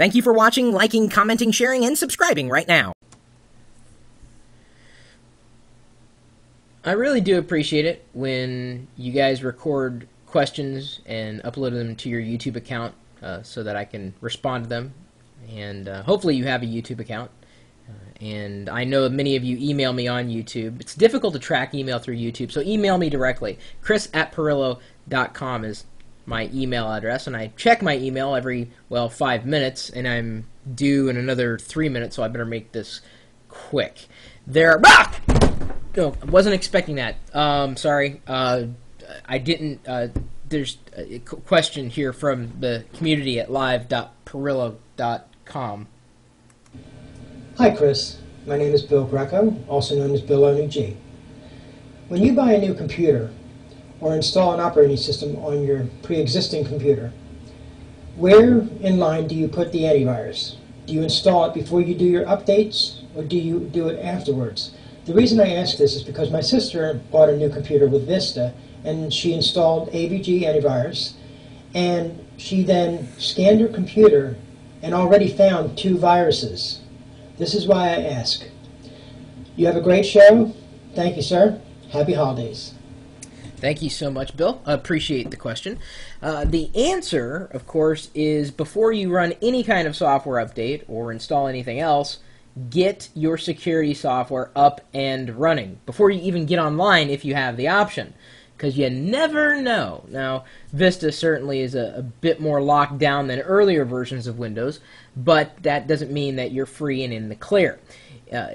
Thank you for watching, liking, commenting, sharing, and subscribing right now. I really do appreciate it when you guys record questions and upload them to your YouTube account uh, so that I can respond to them. And uh, hopefully, you have a YouTube account. Uh, and I know many of you email me on YouTube. It's difficult to track email through YouTube, so email me directly. Chris at Pirillo.com is my email address, and I check my email every, well, five minutes, and I'm due in another three minutes, so I better make this quick. There. Ah! No, I wasn't expecting that. Um, sorry. Uh, I didn't. Uh, there's a question here from the community at live.pirillo.com. Hi, Chris. My name is Bill Greco, also known as Bill ONG. When you buy a new computer or install an operating system on your pre-existing computer, where in line do you put the antivirus? Do you install it before you do your updates, or do you do it afterwards? The reason I ask this is because my sister bought a new computer with Vista and she installed AVG antivirus and she then scanned her computer and already found two viruses. This is why I ask. You have a great show. Thank you, sir. Happy holidays. Thank you so much, Bill. I appreciate the question. Uh, the answer, of course, is before you run any kind of software update or install anything else, get your security software up and running before you even get online if you have the option because you never know. Now, Vista certainly is a, a, bit more locked down than earlier versions of Windows, but that doesn't mean that you're free and in the clear. Uh,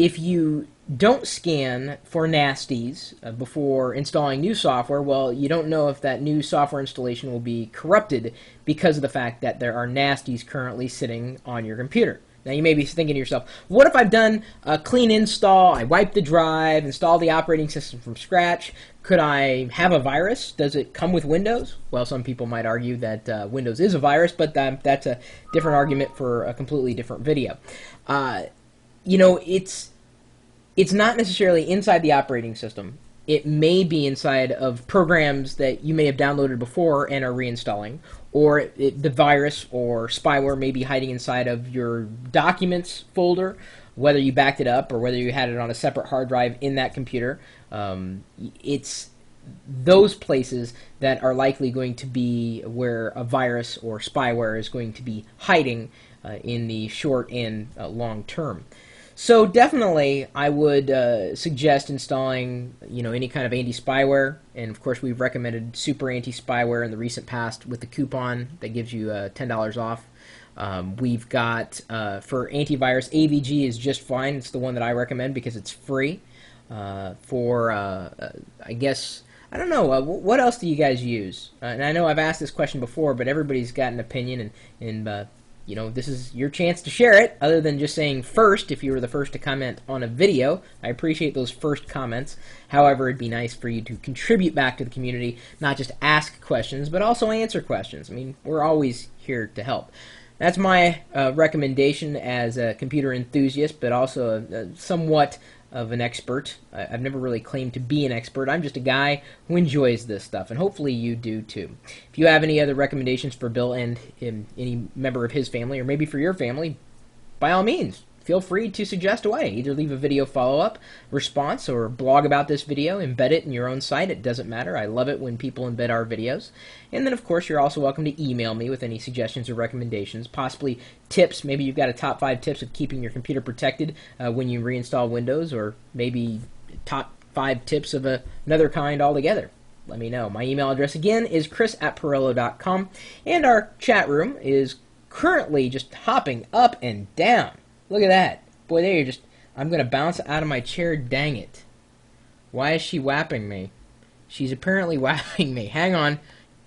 if you don't scan for nasties uh, before installing new software, well, you don't know if that new software installation will be corrupted because of the fact that there are nasties currently sitting on your computer. Now you may be thinking to yourself, what if I've done a clean install, I wipe the drive, install the operating system from scratch, could I have a virus? Does it come with Windows? Well, some people might argue that uh, Windows is a virus, but that, that's a different argument for a completely different video. Uh, you know, it's it's not necessarily inside the operating system. It may be inside of programs that you may have downloaded before and are reinstalling, or it, the virus or spyware may be hiding inside of your documents folder, whether you backed it up or whether you had it on a separate hard drive in that computer. Um, it's those places that are likely going to be where a virus or spyware is going to be hiding uh, in the short and uh, long term. So definitely, I would uh, suggest installing, you know, any kind of anti-spyware, and of course, we've recommended Super Anti-Spyware in the recent past with the coupon that gives you uh, ten dollars off. Um, we've got uh, for antivirus, AVG is just fine. It's the one that I recommend because it's free. Uh, for uh, uh, I guess I don't know what else do you guys use? and I know I've asked this question before, but everybody's got an opinion, and and you know, this is your chance to share it, other than just saying first if you were the first to comment on a video. I appreciate those first comments. However, it'd be nice for you to contribute back to the community, not just ask questions, but also answer questions. I mean, we're always here to help. That's my uh, recommendation as a computer enthusiast, but also a, a somewhat of an expert. I, have never really claimed to be an expert. I'm just a guy who enjoys this stuff, and hopefully you do too. If you have any other recommendations for Bill and him, any member of his family, or maybe for your family, by all means, feel free to suggest away. Either leave a video follow-up response or blog about this video, embed it in your own site. It doesn't matter. I love it when people embed our videos. And then, of course, you're also welcome to email me with any suggestions or recommendations, possibly tips. Maybe you've got a top five tips of keeping your computer protected uh, when you reinstall Windows, or maybe top five tips of a, another kind altogether let me know. My email address again is chris at pirillo.com, and our chat room is currently just hopping up and down. Look at that. Boy, there you're just... I'm going to bounce out of my chair, dang it. Why is she whapping me? She's apparently whapping me. Hang on.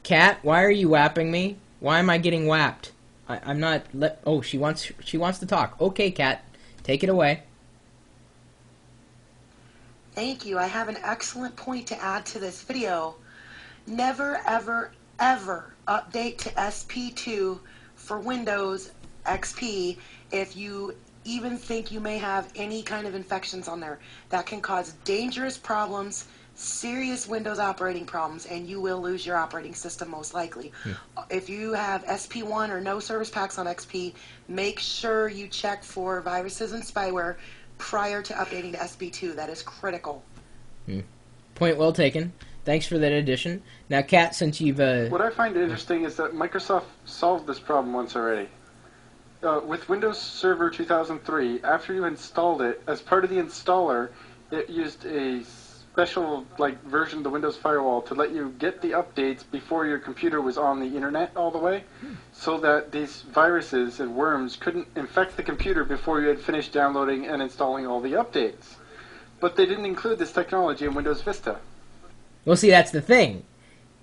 Cat, why are you whapping me? Why am I getting whapped? I, am not... Oh, she wants she wants to talk. Okay, Cat. Take it away. Thank you. I have an excellent point to add to this video. Never, ever, ever update to SP2 for Windows XP if you even think you may have any kind of infections on there. That can cause dangerous problems serious Windows operating problems, and you will lose your operating system most likely. If you have SP1 or no service packs on XP, make sure you check for viruses and spyware prior to updating to SP2. That is critical. Point well taken. Thanks for that addition. Now, Kat, since you've uh, What I find interesting is that Microsoft solved this problem once already. Uh, with Windows Server 2003, after you installed it, as part of the installer, it used a special like version of the Windows Firewall to let you get the updates before your computer was on the internet all the way, so that these viruses and worms couldn't infect the computer before you had finished downloading and installing all the updates. But they didn't include this technology in Windows Vista. Well, see, that's the thing.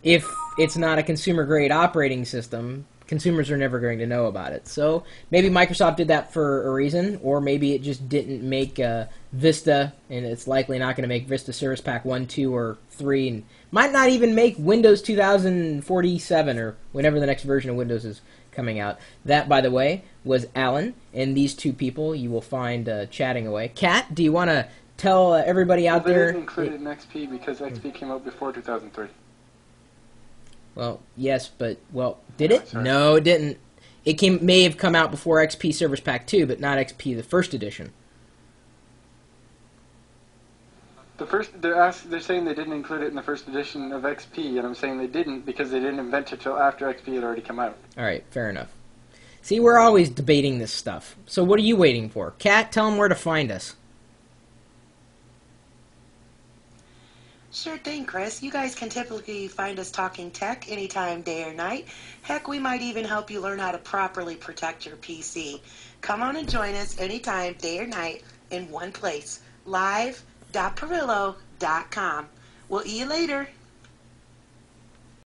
If it's not a consumer grade operating system, consumers are never going to know about it. So maybe Microsoft did that for a reason, or maybe it just didn't make uh, Vista, and it's likely not going to make Vista Service Pack 1, 2, or 3, and might not even make Windows 2047 or whenever the next version of Windows is coming out. That, by the way, was Alan, and these two people you will find uh, chatting away. Kat, do you want to tell uh, everybody out they there? didn't include it in XP because XP came out before 2003. Well, yes, but well, did it? sorry. No, it didn't. It came may have come out before XP Service Pack 2, but not XP the first edition. The first, they're ask, they're saying they didn't include it in the first edition of XP, and I'm saying they didn't because they didn't invent it till after XP had already come out. All right, fair enough. See, we're always debating this stuff. So what are you waiting for? Cat, tell them where to find us. Sure thing, Chris. You guys can typically find us talking tech anytime, day or night. Heck, we might even help you learn how to properly protect your PC. Come on and join us anytime, day or night, in one place. Live.pirillo.com. We'll see you later.